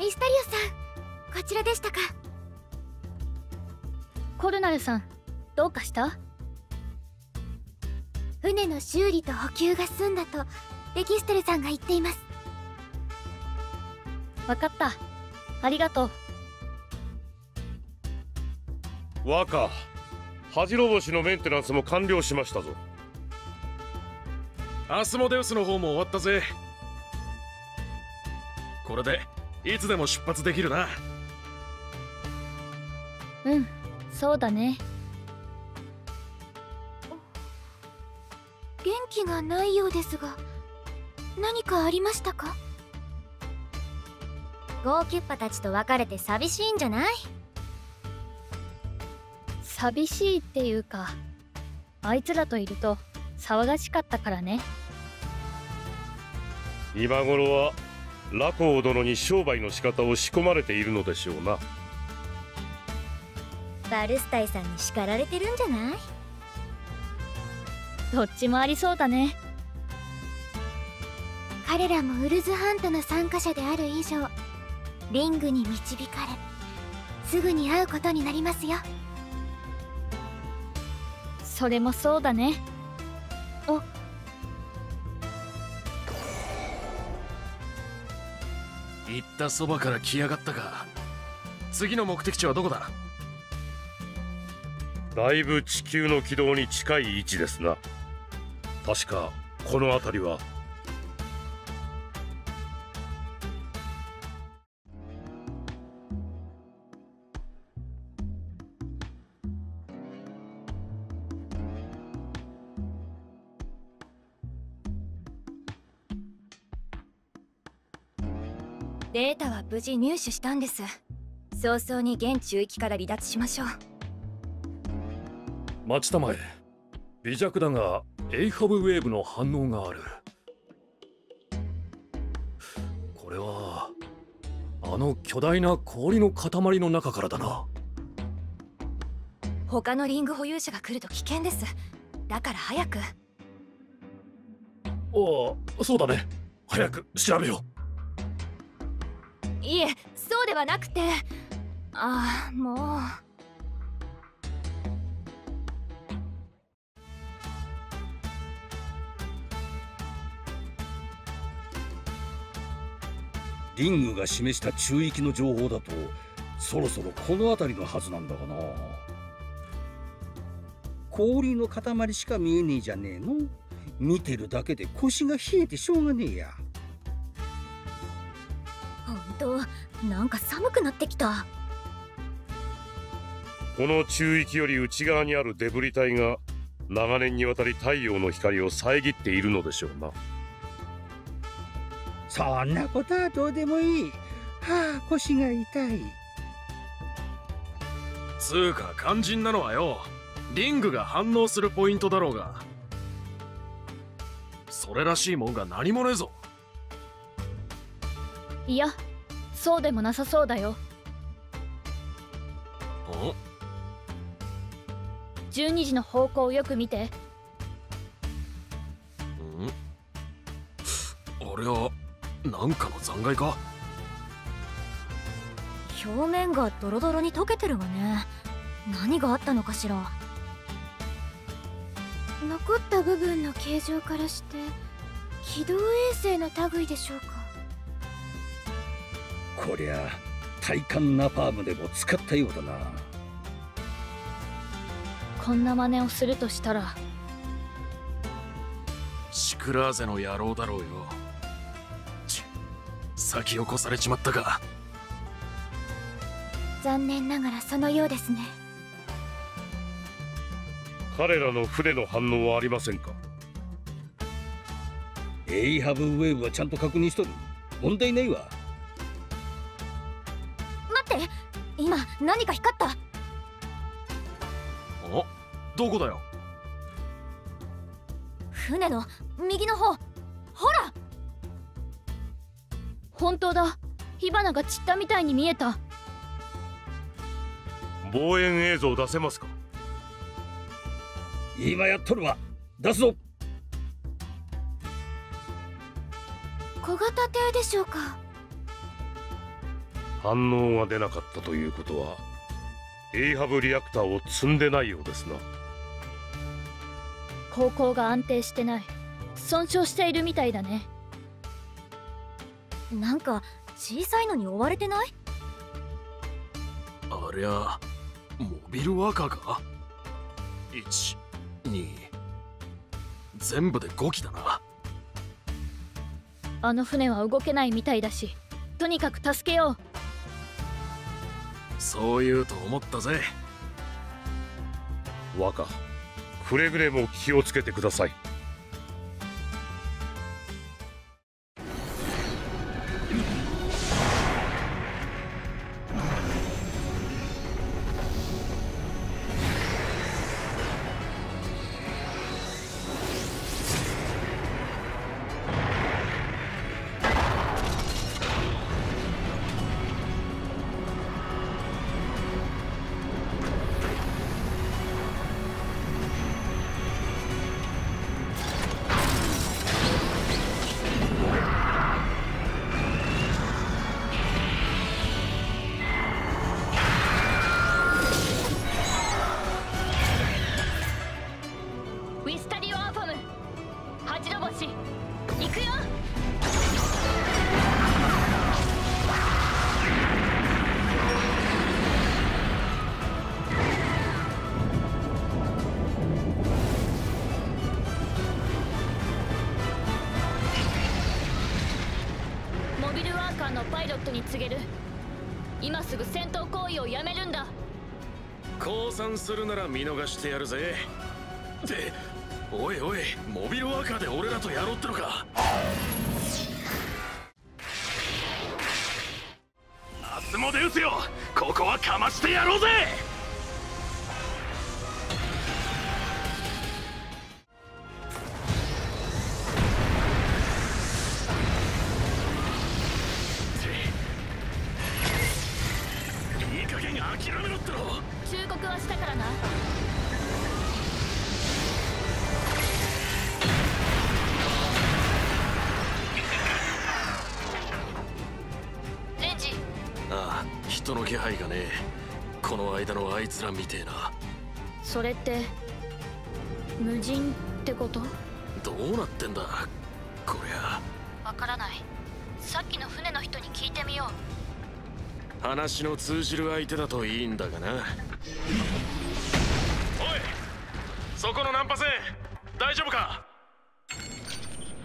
ミスタリオさんこちらでしたか？コルナルさんどうかした？船の修理と補給が済んだとデキステルさんが言っています。わかった。ありがとう。若ハジロボシのメンテナンスも完了しましたぞ。アスモデウスの方も終わったぜ。これでいつでも出発できるな。うんそうだね。元気がないようですが何かありましたか？ゴーキュッパたちと別れて寂しいんじゃない？寂しいっていうかあいつらといると騒がしかったからね。今頃はラコー殿に商売の仕方を仕込まれているのでしょうな。バルスタイさんに叱られてるんじゃない？どっちもありそうだね。彼らもウルズハントの参加者である以上リングに導かれすぐに会うことになりますよ。それもそうだね行ったそばから来やがったか。次の目的地はどこだ？だいぶ地球の軌道に近い位置ですな。確かこの辺りは無事入手したんです。早々に現中域から離脱しましょう。待ちたまえ。微弱だがエイハブウェーブの反応がある。これはあの巨大な氷の塊の中からだな。他のリング保有者が来ると危険です。だから早く。ああそうだね。早く調べよういえそうではなくて。ああもう。リングが示した中域の情報だとそろそろこの辺りのはずなんだがな。氷の塊しか見えねえじゃねえの？見てるだけで腰が冷えてしょうがねえや。本当なんか寒くなってきた。この中域より内側にあるデブリ帯が長年にわたり太陽の光を遮っているのでしょうな。そんなことはどうでもいい。はあ腰が痛い。つうか肝心なのはよリングが反応するポイントだろうが。それらしいもんが何もねえぞ。いやそうでもなさそうだよ。12時の方向をよく見て。ん？あれはなんかの残骸か？表面がドロドロに溶けてるわね。何があったのかしら。残った部分の形状からして軌道衛星の類でしょうか？こりゃ体感ナパームでも使ったようだな。こんな真似をするとしたら。シクラーゼの野郎だろうよ。ち先を越されちまったか。残念ながらそのようですね。彼らの船の反応はありませんか？エイハブウェーブはちゃんと確認しとる。問題ないわ何か光った？おどこだよ？船の右の方。ほら！本当だ。火花が散ったみたいに見えた。望遠映像出せますか？今やっとるわ。出すぞ。小型艇でしょうか反応が出なかったということはエイハブリアクターを積んでないようですな。方向が安定してない。損傷しているみたいだね。なんか小さいのに追われてない？ありゃモビルワーカーか？12全部で5機だな。あの船は動けないみたいだしとにかく助けよそう言うと思ったぜ。若くれぐれも気をつけてください。をやめるんだ。降参するなら見逃してやるぜ。でおいおいモビルワーカーで俺らとやろうってのか。アスモデウスよ。ここはかましてやろうぜ。間のあいつらみてえな。それって無人ってこと？どうなってんだこりゃ。わからない。さっきの船の人に聞いてみよう。話の通じる相手だといいんだがな。おいそこのナンパ船大丈夫か？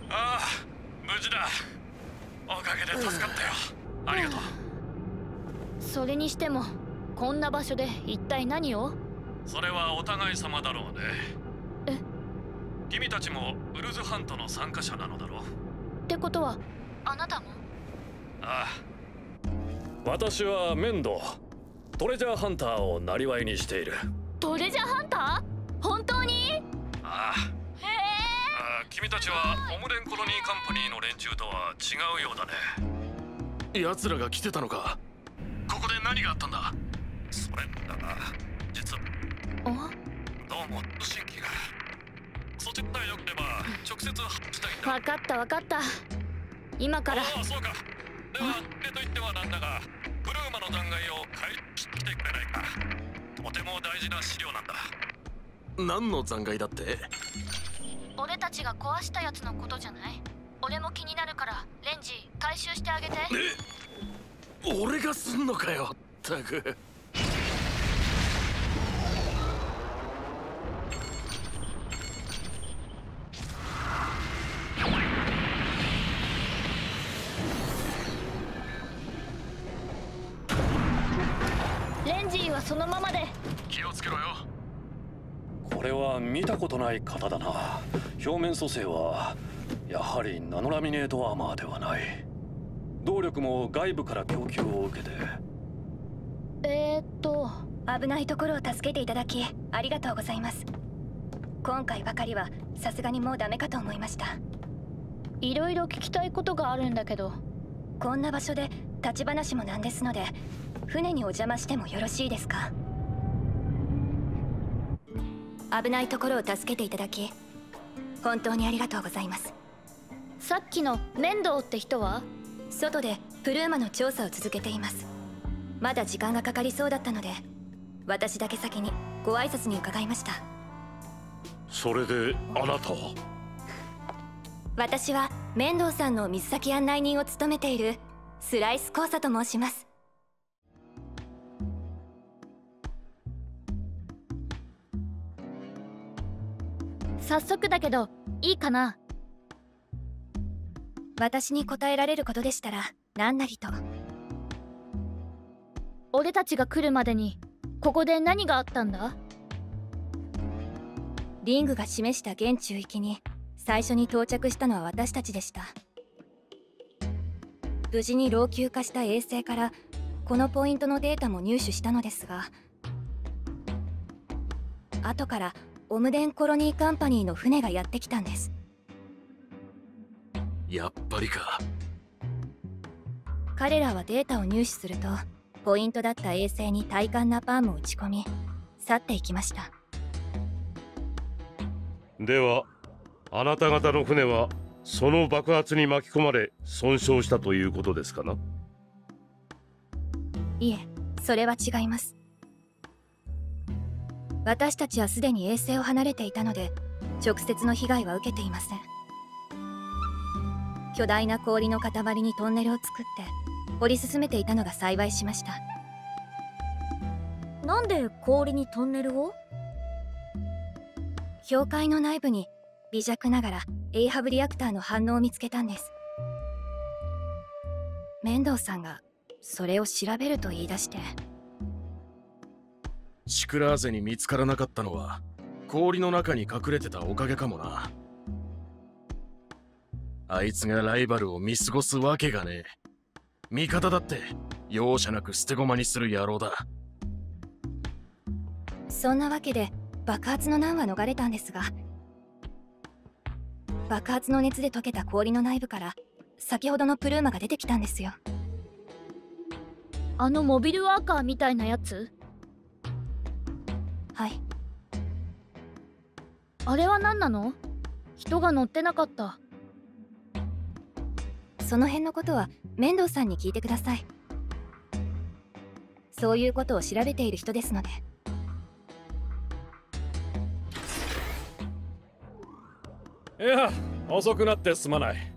ああ無事だ。おかげで助かったよ。ありがとう。それにしてもこんな場所で一体何を？それはお互い様だろうね。え？君たちもウルズハントの参加者なのだろう。ってことはあなたも？あ私はメンドトレジャーハンターを生りにしている。トレジャーハンター？本当に？ああ。あへあ君たちはオムレンコロニーカンパニーの連中とは違うようだね。奴らが来てたのか。ここで何があったんだ？それだが実はどうも新規がそっちがよければ直接話したいんだ。わかったわかった。今から。ああそうか。では例と言ってはなんだがブルーマの残骸を返してきてくれないか。とても大事な資料なんだ。何の残骸だって？俺たちが壊したやつのことじゃない？俺も気になるからレンジ回収してあげて。え？俺がすんのかよったく見たことない型だな。表面組成はやはりナノラミネートアーマーではない。動力も外部から供給を受けて。えー、っと。危ないところを助けていただきありがとうございます。今回ばかりはさすがにもうダメかと思いました。いろいろ聞きたいことがあるんだけど。こんな場所で立ち話もなんですので船にお邪魔してもよろしいですか？危ないところを助けていただき本当にありがとうございます。さっきの面倒って人は？外でプルーマの調査を続けています。まだ時間がかかりそうだったので私だけ先にご挨拶に伺いました。それであなたは？私は面倒さんの水先案内人を務めているスライス交差と申します早速だけどいいかな？私に答えられることでしたら何なりと。俺たちが来るまでにここで何があったんだ？リングが示した現中域に最初に到着したのは私たちでした。無事に老朽化した衛星からこのポイントのデータも入手したのですが後からオムデンコロニーカンパニーの船がやってきたんです。やっぱりか。彼らはデータを入手するとポイントだった衛星に体感ナパームを打ち込み去っていきました。ではあなた方の船はその爆発に巻き込まれ損傷したということですかな？いえそれは違います私たちはすでに衛星を離れていたので直接の被害は受けていません。巨大な氷の塊にトンネルを作って掘り進めていたのが幸いしました。なんで氷にトンネルを？氷塊の内部に微弱ながらエイハブリアクターの反応を見つけたんです。面倒さんがそれを調べると言い出してシクラーゼに見つからなかったのは氷の中に隠れてたおかげかもな。あいつがライバルを見過ごすわけがねえ。味方だって容赦なく捨て駒にする野郎だ。そんなわけで爆発の難は逃れたんですが。爆発の熱で溶けた氷の内部から先ほどのプルーマが出てきたんですよ。あのモビルワーカーみたいなやつ？はい。あれは何なの？人が乗ってなかった。その辺のことは面倒さんに聞いてください。そういうことを調べている人ですので。いや遅くなってすまない。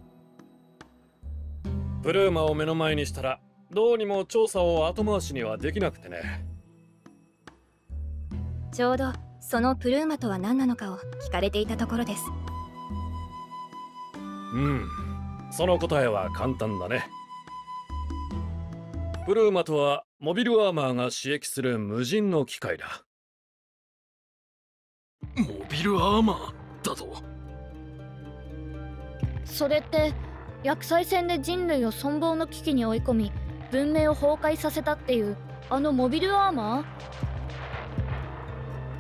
プルーマを目の前にしたらどうにも調査を後回しにはできなくてねちょうどそのプルーマとは何なのかを聞かれていたところです。うん。その答えは簡単だね。プルーマとはモビルアーマーが刺激する無人の機械だ。モビルアーマーだとそれって薬剤戦で人類を存亡の危機に追い込み文明を崩壊させたっていうあのモビルアーマー？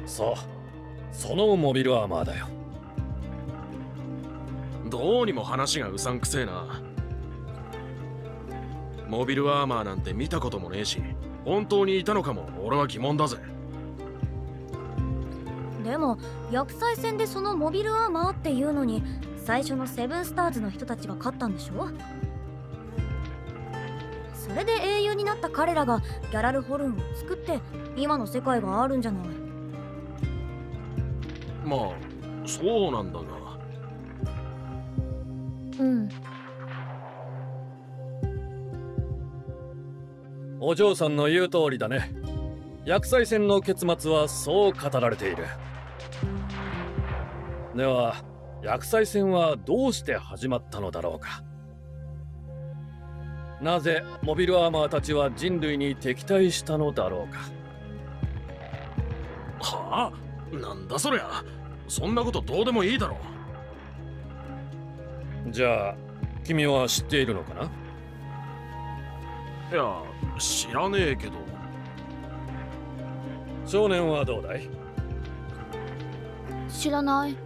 そうそのモビルアーマーだよ。どうにも話がうさんくせえな。モビルアーマーなんて見たこともねえし本当にいたのかも俺は疑問だぜ。でも薬剤戦でそのモビルアーマーっていうのに最初のセブンスターズの人たちが勝ったんでしょ？それで英雄になった彼らがギャラルホルンを作って今の世界があるんじゃない？まあそうなんだが。うん。お嬢さんの言う通りだね。薬剤戦の結末はそう語られている。では薬剤戦はどうして始まったのだろうか。なぜモビルアーマーたちは人類に敵対したのだろうか。はあ？なんだそりゃそんなことどうでもいいだろじゃあ君は知っているのかな？いや知らねえけど。少年はどうだい？知らない。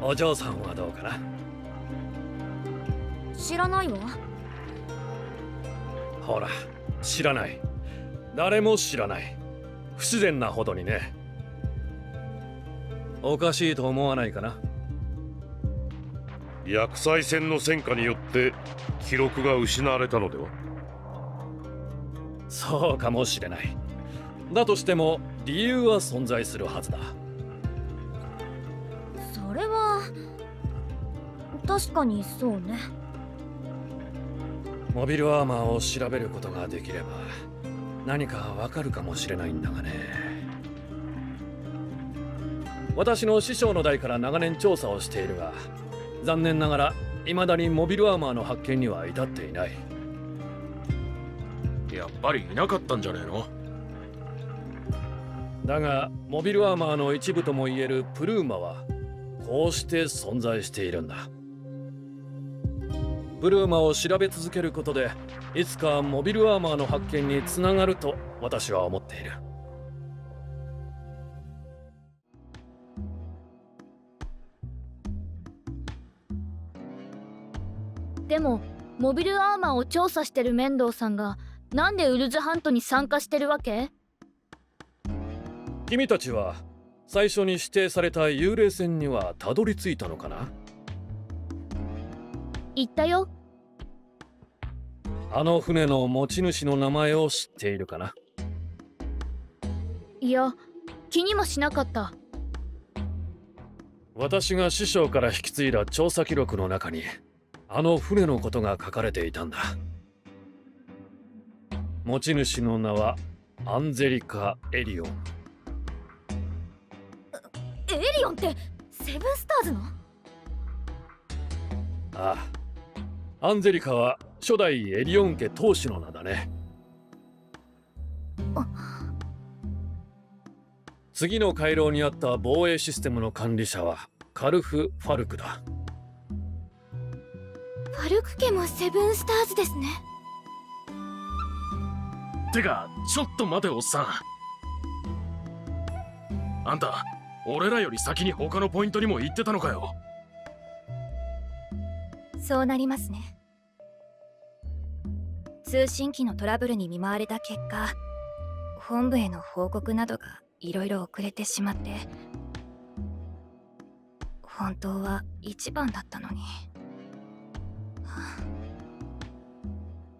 お嬢さんはどうかな？知らないわ。ほら知らない。誰も知らない。不自然なほどにねおかしいと思わないかな。薬剤戦の戦火によって記録が失われたのでは？そうかもしれない。だとしても理由は存在するはずだ。それは確かにそうね。モビルアーマーを調べることができれば何かわかるかもしれないんだがね私の師匠の代から長年調査をしているが残念ながら未だにモビルアーマーの発見には至っていない。やっぱりいなかったんじゃねえの？だがモビルアーマーの一部ともいえるプルーマはこうして存在しているんだ。プルーマを調べ続けることでいつかモビルアーマーの発見につながると私は思っているもモビルアーマーを調査してる面倒さんがなんでウルズハントに参加してるわけ？君たちは最初に指定された幽霊船にはたどり着いたのかな？言ったよ。あの船の持ち主の名前を知っているかな？いや気にもしなかった。私が師匠から引き継いだ調査記録の中にあの船のことが書かれていたんだ。持ち主の名はアンゼリカ・エリオン。エリオンってセブンスターズの？ああ。アンゼリカは初代エリオン家当主の名だね。次の回廊にあった防衛システムの管理者はカルフ・ファルクだファルク家もセブンスターズですね。てかちょっと待ておっさん。あんた俺らより先に他のポイントにも行ってたのかよ。そうなりますね。通信機のトラブルに見舞われた結果本部への報告などがいろいろ遅れてしまって本当は一番だったのに、はあ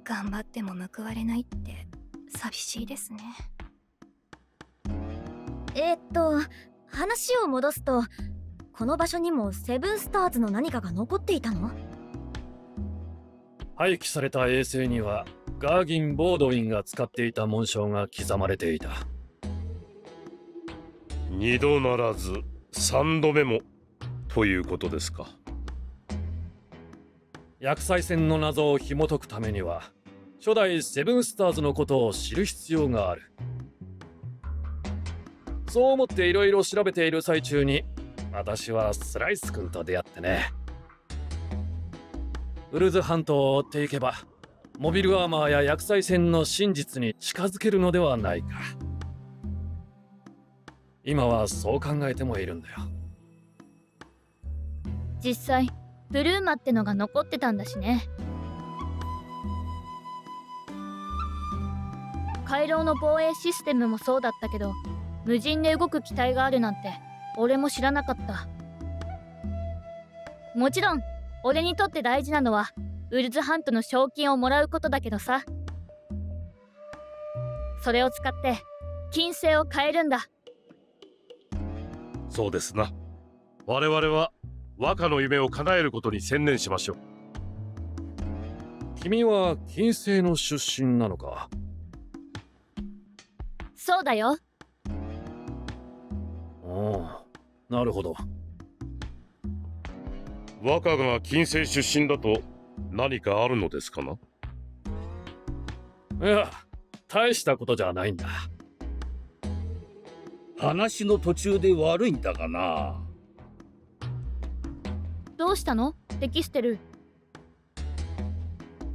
頑張っても報われないって寂しいですね。えーっと話を戻すとこの場所にもセブンスターズの何かが残っていたの？廃棄された衛星にはガーギン・ボードウィンが使っていた紋章が刻まれていた。二度ならず三度目もということですか薬剤戦の謎を紐解くためには初代セブンスターズのことを知る必要がある。そう思っていろいろ調べている最中に私はスライス君と出会ってね。ウルズ半島を追っていけばモビルアーマーや薬剤戦の真実に近づけるのではないか。今はそう考えてもいるんだよ。実際ブルーマってのが残ってたんだしね。回廊の防衛システムもそうだったけど無人で動く機体があるなんて俺も知らなかった。もちろん俺にとって大事なのはウルズハントの賞金をもらうことだけどさ。それを使って金星を変えるんだ。そうですな。我々は和歌の夢を叶えることに専念しましょう。君は金星の出身なのか？そうだよ。おおなるほど。和歌が金星出身だと何かあるのですかな？いや大したことじゃないんだ。話の途中で悪いんだがなどうしたの？テキステル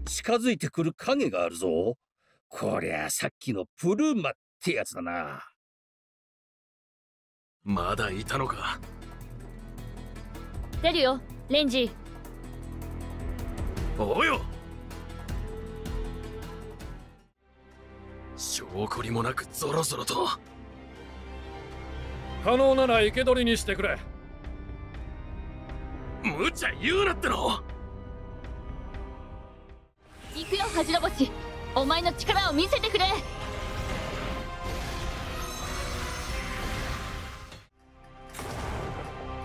近づいてくる影があるぞ。こりゃさっきのプルーマってやつだな。まだいたのか。出るよレンジ。およ。証拠りもなくゾロゾロと。可能なら生け捕りにしてくれ無茶言うなっての。行くよ恥じらぼし。お前の力を見せてくれ。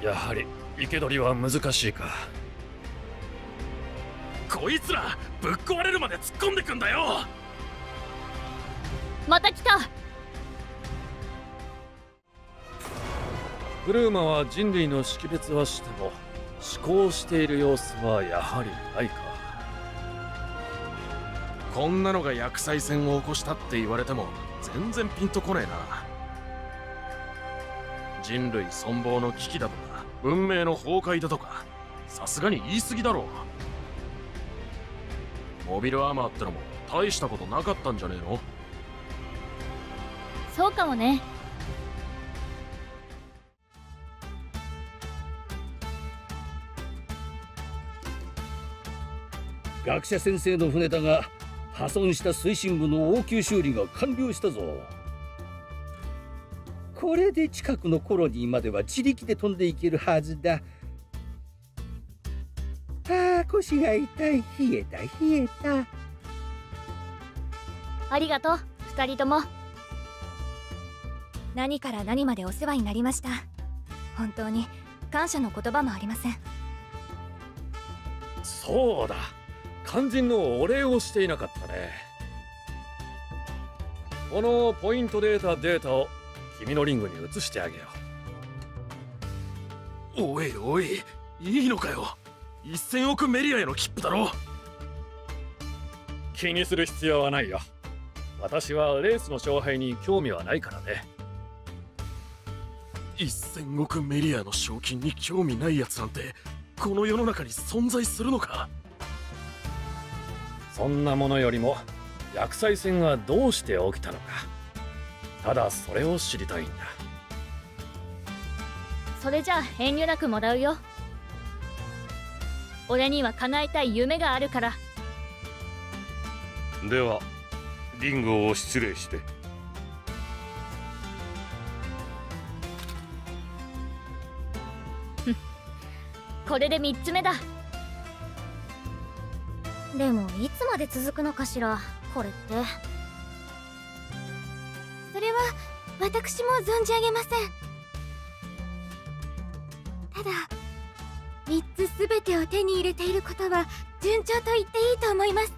やはり生け捕りは難しいか。こいつらぶっ壊れるまで突っ込んでくんだよ。また来た。ブルーマは人類の識別はしても思考している様子はやはりないか。こんなのが薬剤戦を起こしたって言われても全然ピンとこねえな。人類存亡の危機だとか文明の崩壊だとかさすがに言い過ぎだろモビルアーマーってのも大したことなかったんじゃねえの？そうかもね学者先生の船だが破損した推進部の応急修理が完了したぞ。これで近くのコロニーまでは自力で飛んでいけるはずだ。あー腰が痛い。冷えた冷えた。ありがとう二人とも。何から何までお世話になりました。本当に感謝の言葉もありません。そうだ肝心のお礼をしていなかったね。このポイントデータデータを君のリングに移してあげよおいおいいいのかよ。1000億メリアへの切符だろ。う気にする必要はないよ。私はレースの勝敗に興味はないからね。1000億メリアの賞金に興味ないやつなんてこの世の中に存在するのか？そんなものよりも薬剤戦がどうして起きたのか。ただそれを知りたいんだ。それじゃあ遠慮なくもらうよ。俺には叶えたい夢があるから。ではリングを失礼して。これで3つ目だ。でもいつまで続くのかしらこれって。それは私も存じ上げません。ただ3つ全てを手に入れていることは順調と言っていいと思います。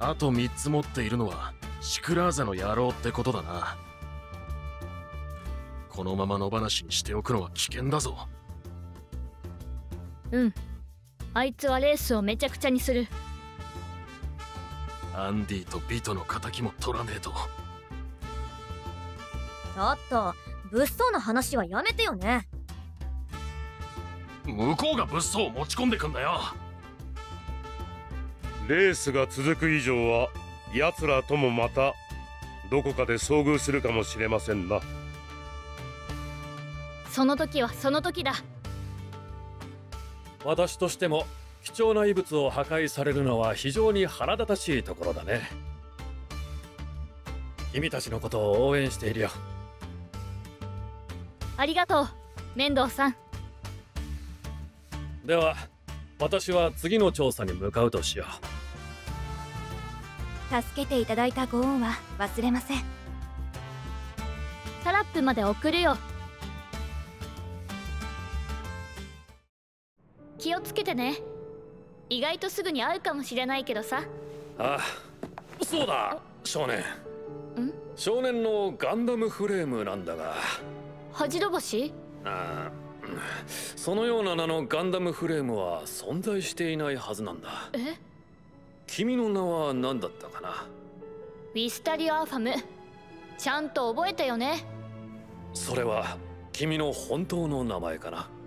あと3つ持っているのはシクラーゼの野郎ってことだな。このまま野放しにしておくのは危険だぞ。うんあいつはレースをめちゃくちゃにする。アンディとビトの敵も取らねえと。ちょっと物騒な話はやめてよね。向こうが物騒を持ち込んでくんだよ。レースが続く以上は奴らともまたどこかで遭遇するかもしれませんな。その時はその時だ私としても貴重な遺物を破壊されるのは非常に腹立たしいところだね。君たちのことを応援しているよ。ありがとう面倒さん。では私は次の調査に向かうとしよう。助けていただいたご恩は忘れません。タラップまで送るよ気をつけてね。意外とすぐに会うかもしれないけどさ。ああそうだ少年。少年のガンダムフレームなんだが。恥どぼし？ああそのような名のガンダムフレームは存在していないはずなんだ。え？君の名は何だったかな？ウィスタリアーファム。ちゃんと覚えたよね。それは君の本当の名前かな。え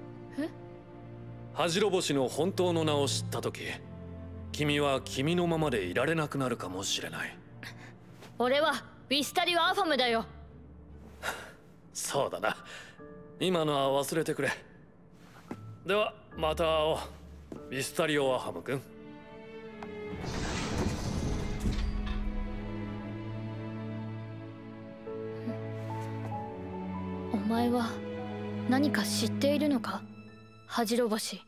恥ろぼしの本当の名を知った時君は君のままでいられなくなるかもしれない。俺はウィスタリアーファムだよ。そうだな。今のは忘れてくれ。ではまた会おう。ビスタリオアハム君。お前は何か知っているのか？恥じろばし。